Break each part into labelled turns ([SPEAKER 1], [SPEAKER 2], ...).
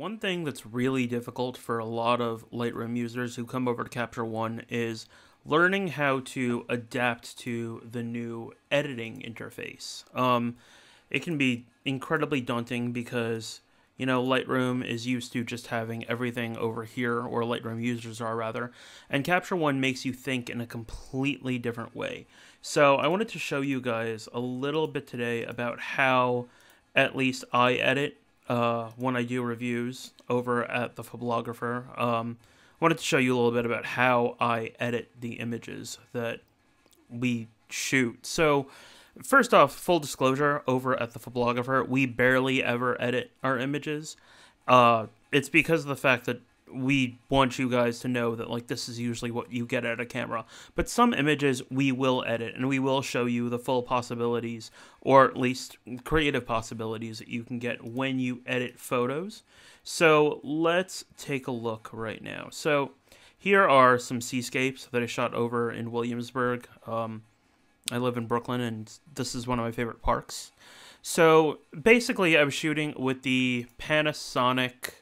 [SPEAKER 1] One thing that's really difficult for a lot of Lightroom users who come over to Capture One is learning how to adapt to the new editing interface. Um, it can be incredibly daunting because you know Lightroom is used to just having everything over here, or Lightroom users are rather, and Capture One makes you think in a completely different way. So I wanted to show you guys a little bit today about how at least I edit uh, when I do reviews over at the Phoblographer. Um, wanted to show you a little bit about how I edit the images that we shoot. So, first off, full disclosure, over at the Phoblographer, we barely ever edit our images. Uh, it's because of the fact that we want you guys to know that like this is usually what you get at a camera. But some images we will edit and we will show you the full possibilities or at least creative possibilities that you can get when you edit photos. So let's take a look right now. So here are some seascapes that i shot over in williamsburg. Um, i live in brooklyn and this is one of my favorite parks. So basically i was shooting with the panasonic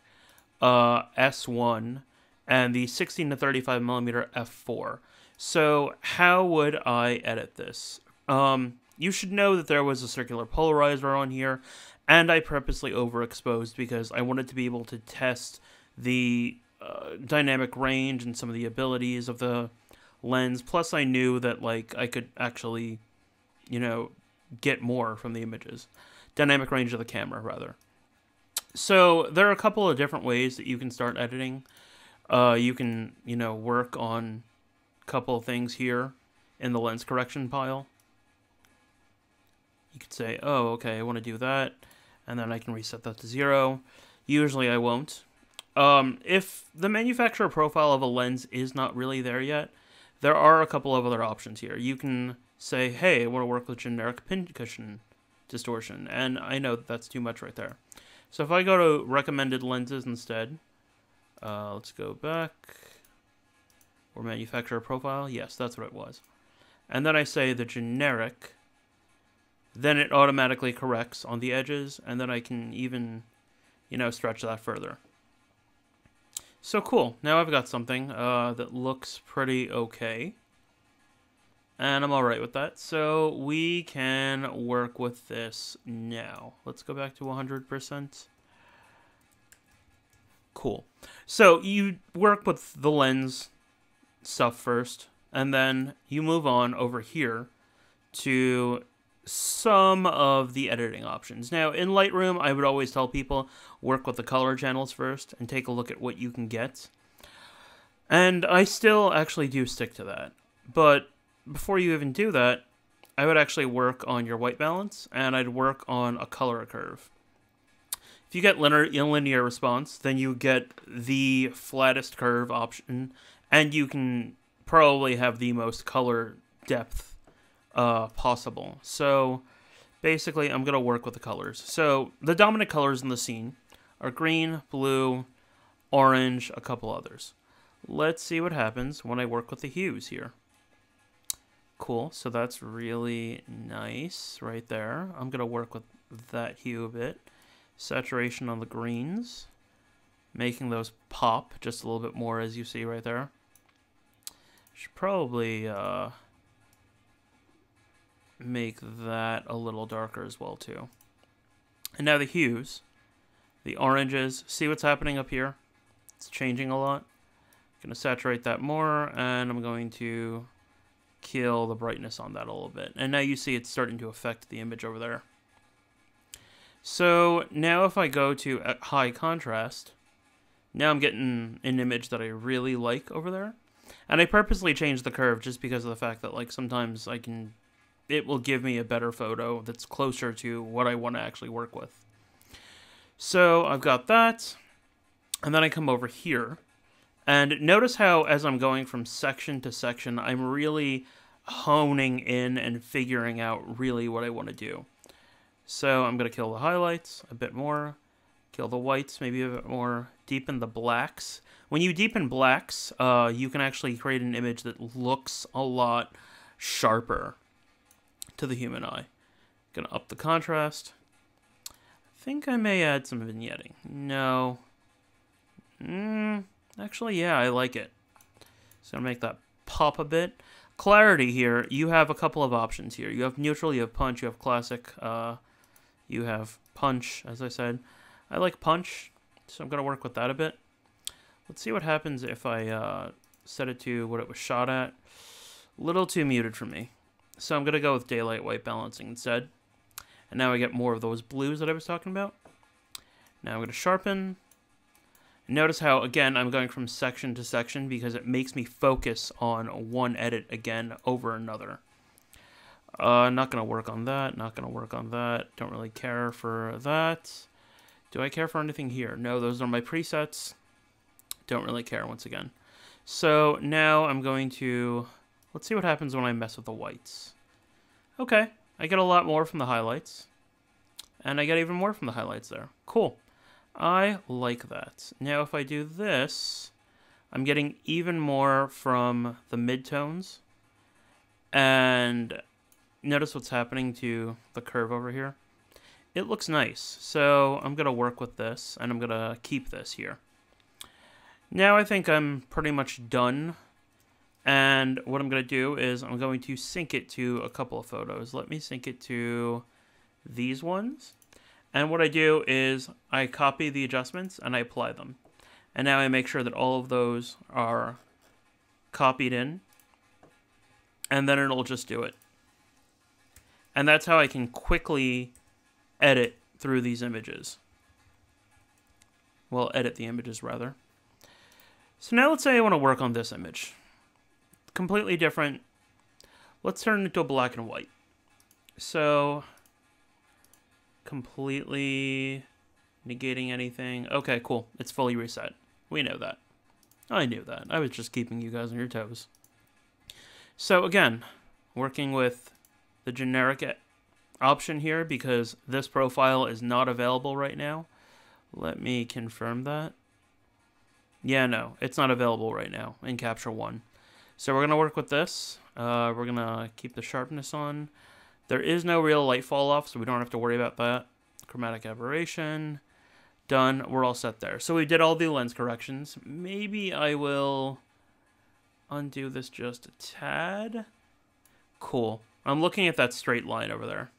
[SPEAKER 1] uh, S1 and the 16 to 35 millimeter f4. So how would I edit this? Um, you should know that there was a circular polarizer on here, and I purposely overexposed because I wanted to be able to test the uh, dynamic range and some of the abilities of the lens. Plus, I knew that like I could actually, you know, get more from the images. Dynamic range of the camera, rather. So there are a couple of different ways that you can start editing. Uh, you can, you know, work on a couple of things here in the lens correction pile. You could say, oh, okay, I want to do that, and then I can reset that to zero. Usually I won't. Um, if the manufacturer profile of a lens is not really there yet, there are a couple of other options here. You can say, hey, I want to work with generic pincushion distortion, and I know that that's too much right there. So if I go to recommended lenses instead, uh, let's go back, or manufacturer profile, yes, that's what it was. And then I say the generic, then it automatically corrects on the edges, and then I can even, you know, stretch that further. So cool, now I've got something uh, that looks pretty okay. And I'm alright with that. So we can work with this now. Let's go back to 100%. Cool. So you work with the lens stuff first, and then you move on over here to some of the editing options. Now, in Lightroom, I would always tell people work with the color channels first and take a look at what you can get. And I still actually do stick to that. But before you even do that, I would actually work on your white balance and I'd work on a color curve. If you get linear, linear response, then you get the flattest curve option and you can probably have the most color depth uh, possible. So basically, I'm going to work with the colors. So the dominant colors in the scene are green, blue, orange, a couple others. Let's see what happens when I work with the hues here. Cool, so that's really nice right there. I'm to work with that hue a bit. Saturation on the greens, making those pop just a little bit more as you see right there. Should probably uh, make that a little darker as well too. And now the hues, the oranges, see what's happening up here? It's changing a lot. I'm to saturate that more and I'm going to kill the brightness on that a little bit. And now you see it's starting to affect the image over there. So now if I go to uh, high contrast, now I'm getting an image that I really like over there. And I purposely changed the curve just because of the fact that like sometimes I can, it will give me a better photo that's closer to what I want to actually work with. So I've got that. And then I come over here and notice how, as I'm going from section to section, I'm really honing in and figuring out really what I want to do. So I'm going to kill the highlights a bit more, kill the whites maybe a bit more, deepen the blacks. When you deepen blacks, uh, you can actually create an image that looks a lot sharper to the human eye. Gonna up the contrast. I think I may add some vignetting. No, Mm, actually, yeah, I like it. So I'm make that pop a bit. Clarity here, you have a couple of options here. You have neutral, you have punch, you have classic, uh, you have punch, as I said. I like punch, so I'm gonna work with that a bit. Let's see what happens if I uh, set it to what it was shot at. A little too muted for me. So I'm gonna go with daylight white balancing instead. And now I get more of those blues that I was talking about. Now I'm gonna sharpen. Notice how, again, I'm going from section to section because it makes me focus on one edit again over another. Uh, not going to work on that, not going to work on that. Don't really care for that. Do I care for anything here? No, those are my presets. Don't really care once again. So now I'm going to, let's see what happens when I mess with the whites. Okay, I get a lot more from the highlights. And I get even more from the highlights there. Cool. I like that. Now if I do this, I'm getting even more from the midtones. And notice what's happening to the curve over here. It looks nice. So I'm going to work with this and I'm going to keep this here. Now I think I'm pretty much done. And what I'm going to do is I'm going to sync it to a couple of photos. Let me sync it to these ones. And what I do is I copy the adjustments and I apply them. And now I make sure that all of those are copied in. And then it'll just do it. And that's how I can quickly edit through these images. Well, edit the images rather. So now let's say I want to work on this image. Completely different. Let's turn it into a black and white. So completely negating anything. Okay, cool. It's fully reset. We know that. I knew that. I was just keeping you guys on your toes. So again, working with the generic option here because this profile is not available right now. Let me confirm that. Yeah, no, it's not available right now in Capture One. So we're going to work with this. Uh, we're going to keep the sharpness on. There is no real light fall off, so we don't have to worry about that. Chromatic aberration. Done. We're all set there. So we did all the lens corrections. Maybe I will undo this just a tad. Cool. I'm looking at that straight line over there.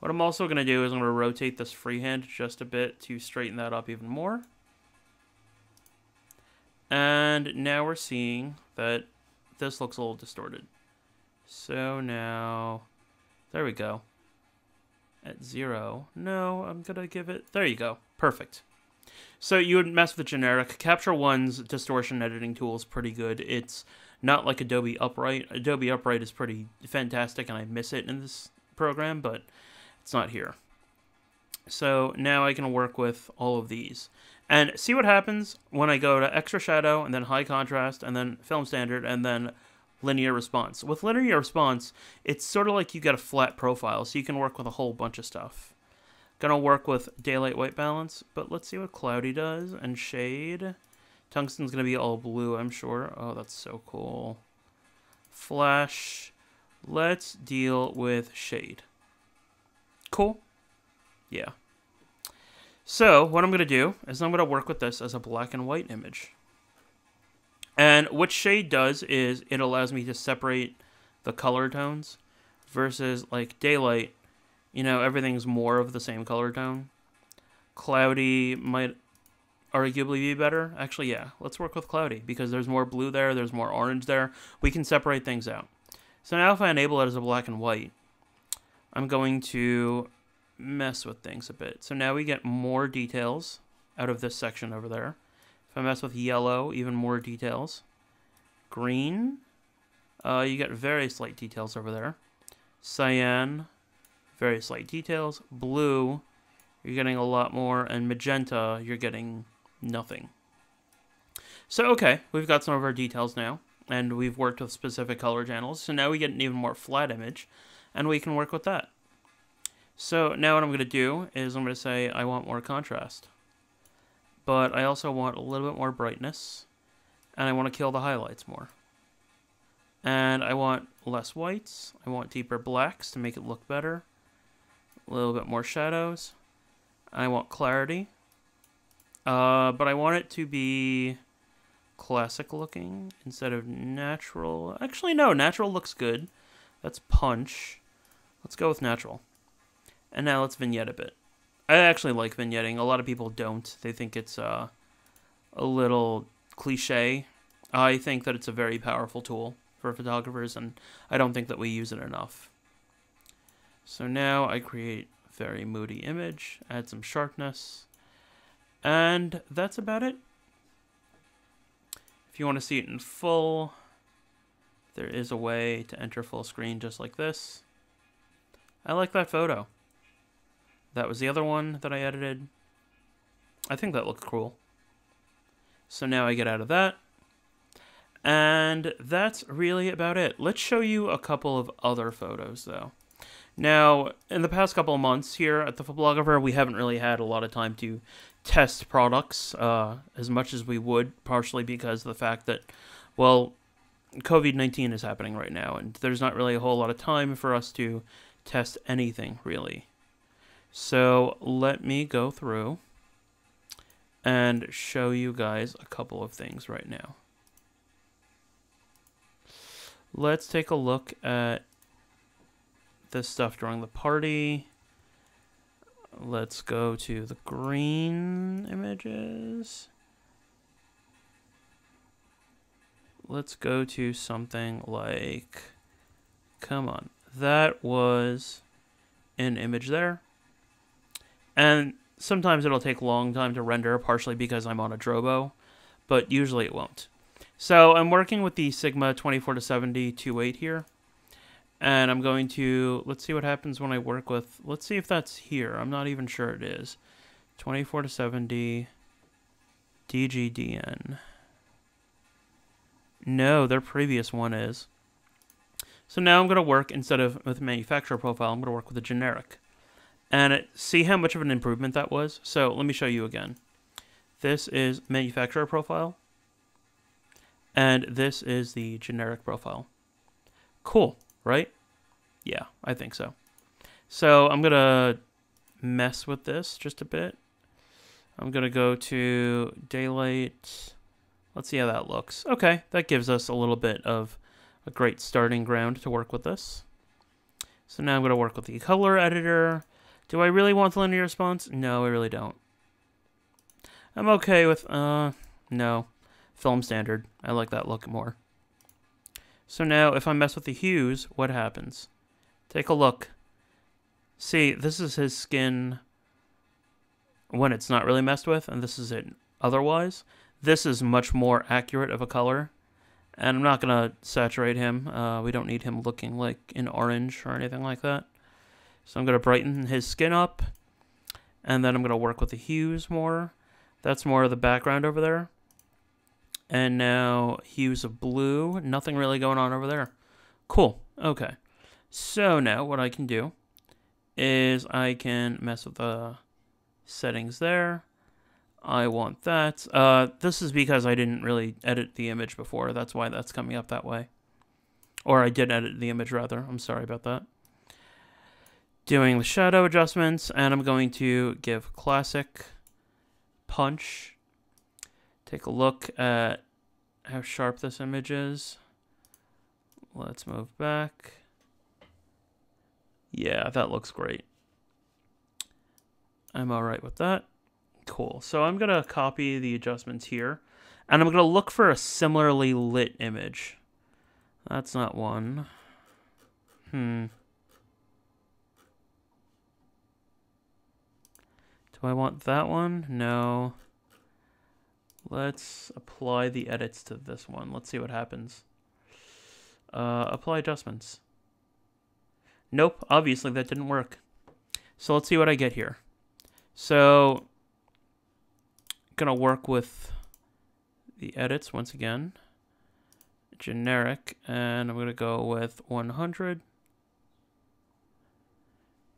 [SPEAKER 1] What I'm also going to do is I'm going to rotate this freehand just a bit to straighten that up even more. And now we're seeing that this looks a little distorted. So now there we go. At zero. No, I'm going to give it... There you go. Perfect. So you would mess with the generic. Capture One's distortion editing tool is pretty good. It's not like Adobe Upright. Adobe Upright is pretty fantastic, and I miss it in this program, but it's not here. So now I can work with all of these. And see what happens when I go to extra shadow, and then high contrast, and then film standard, and then linear response. With linear response, it's sort of like you get a flat profile, so you can work with a whole bunch of stuff. Gonna work with daylight white balance, but let's see what cloudy does, and shade. Tungsten's gonna be all blue, I'm sure. Oh, that's so cool. Flash. Let's deal with shade. Cool. Yeah. So, what I'm to do is I'm to work with this as a black and white image. And what shade does is it allows me to separate the color tones versus like daylight, you know, everything's more of the same color tone. Cloudy might arguably be better. Actually, yeah, let's work with cloudy because there's more blue there, there's more orange there. We can separate things out. So now if I enable it as a black and white, I'm going to mess with things a bit. So now we get more details out of this section over there. I mess with yellow, even more details. Green, uh, you get very slight details over there. Cyan, very slight details. Blue, you're getting a lot more. And magenta, you're getting nothing. So, okay, we've got some of our details now. And we've worked with specific color channels. So now we get an even more flat image. And we can work with that. So now what I'm going to do is I'm going to say I want more contrast but I also want a little bit more brightness, and I want to kill the highlights more. And I want less whites, I want deeper blacks to make it look better, a little bit more shadows, I want clarity, Uh, but I want it to be classic looking instead of natural. Actually, no, natural looks good. That's punch. Let's go with natural. And now let's vignette a bit. I actually like vignetting. A lot of people don't. They think it's uh, a little cliche. I think that it's a very powerful tool for photographers, and I don't think that we use it enough. So now I create a very moody image, add some sharpness, and that's about it. If you want to see it in full, there is a way to enter full screen just like this. I like that photo. That was the other one that I edited. I think that looked cool. So now I get out of that. And that's really about it. Let's show you a couple of other photos, though. Now, in the past couple of months here at the Phoblographer, we haven't really had a lot of time to test products uh, as much as we would, partially because of the fact that, well, COVID 19 is happening right now, and there's not really a whole lot of time for us to test anything, really. So let me go through and show you guys a couple of things right now. Let's take a look at this stuff during the party. Let's go to the green images. Let's go to something like, come on, that was an image there. And sometimes it'll take a long time to render, partially because I'm on a Drobo, but usually it won't. So I'm working with the Sigma 24 to 70 28 here. And I'm going to, let's see what happens when I work with, let's see if that's here. I'm not even sure it is. 24 to 70 DGDN. No, their previous one is. So now I'm going to work, instead of with manufacturer profile, I'm going to work with a generic. And it, see how much of an improvement that was? So let me show you again. This is manufacturer profile. And this is the generic profile. Cool, right? Yeah, I think so. So I'm going to mess with this just a bit. I'm going to go to daylight. Let's see how that looks. Okay, that gives us a little bit of a great starting ground to work with this. So now I'm going to work with the color editor. Do I really want the linear response? No, I really don't. I'm okay with, uh, no. Film standard. I like that look more. So now, if I mess with the hues, what happens? Take a look. See, this is his skin when it's not really messed with, and this is it otherwise. This is much more accurate of a color. And I'm not going to saturate him. Uh, we don't need him looking like an orange or anything like that. So I'm going to brighten his skin up. And then I'm going to work with the hues more. That's more of the background over there. And now hues of blue. Nothing really going on over there. Cool. Okay. So now what I can do is I can mess with the settings there. I want that. Uh, this is because I didn't really edit the image before. That's why that's coming up that way. Or I did edit the image, rather. I'm sorry about that doing the shadow adjustments, and I'm going to give classic punch. Take a look at how sharp this image is. Let's move back. Yeah, that looks great. I'm all right with that. Cool. So I'm going to copy the adjustments here, and I'm going to look for a similarly lit image. That's not one. Hmm. Do I want that one? No. Let's apply the edits to this one. Let's see what happens. Uh, apply adjustments. Nope, obviously that didn't work. So let's see what I get here. So, gonna work with the edits once again. Generic, and I'm gonna go with 100.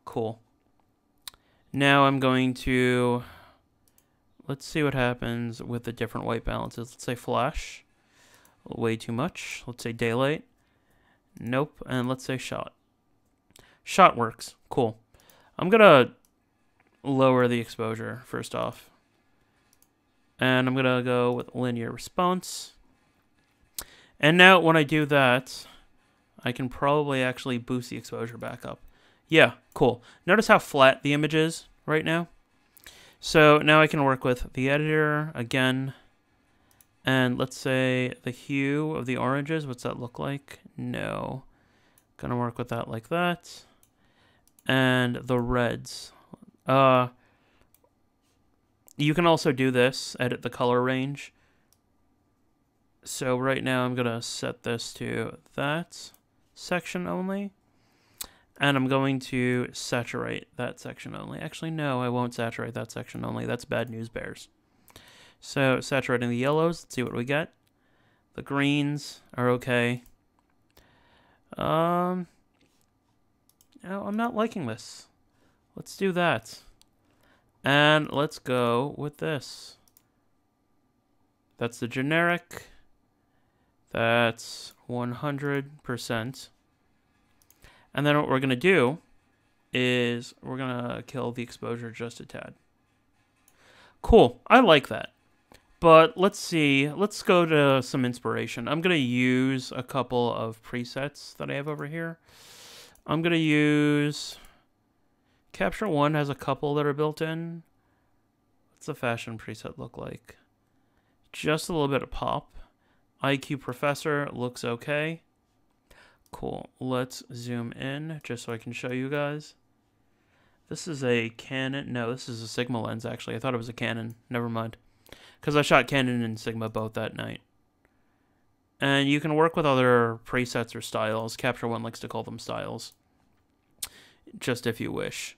[SPEAKER 1] Cool. Now I'm going to, let's see what happens with the different white balances. Let's say flash, way too much. Let's say daylight, nope. And let's say shot. Shot works, cool. I'm gonna lower the exposure first off. And I'm to go with linear response. And now when I do that, I can probably actually boost the exposure back up. Yeah, cool. Notice how flat the image is right now? So now I can work with the editor again. And let's say the hue of the oranges, what's that look like? No. Gonna work with that like that. And the reds. Uh, you can also do this, edit the color range. So right now I'm gonna set this to that section only. And I'm going to saturate that section only. Actually, no, I won't saturate that section only. That's bad news bears. So saturating the yellows, let's see what we get. The greens are okay. Um, no, I'm not liking this. Let's do that. And let's go with this. That's the generic. That's 100%. And then what we're going to do is we're going to kill the exposure just a tad. Cool. I like that. But let's see. Let's go to some inspiration. I'm going to use a couple of presets that I have over here. I'm going to use... Capture One has a couple that are built in. What's the fashion preset look like? Just a little bit of pop. IQ Professor looks okay. Cool. Let's zoom in just so I can show you guys. This is a Canon. No, this is a Sigma lens, actually. I thought it was a Canon. Never mind. Because I shot Canon and Sigma both that night. And you can work with other presets or styles. Capture One likes to call them styles. Just if you wish.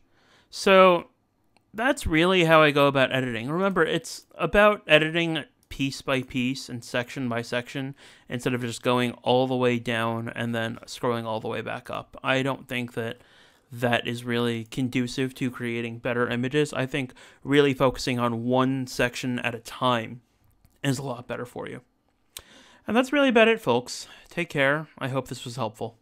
[SPEAKER 1] So, that's really how I go about editing. Remember, it's about editing piece by piece and section by section instead of just going all the way down and then scrolling all the way back up. I don't think that that is really conducive to creating better images. I think really focusing on one section at a time is a lot better for you. And that's really about it, folks. Take care. I hope this was helpful.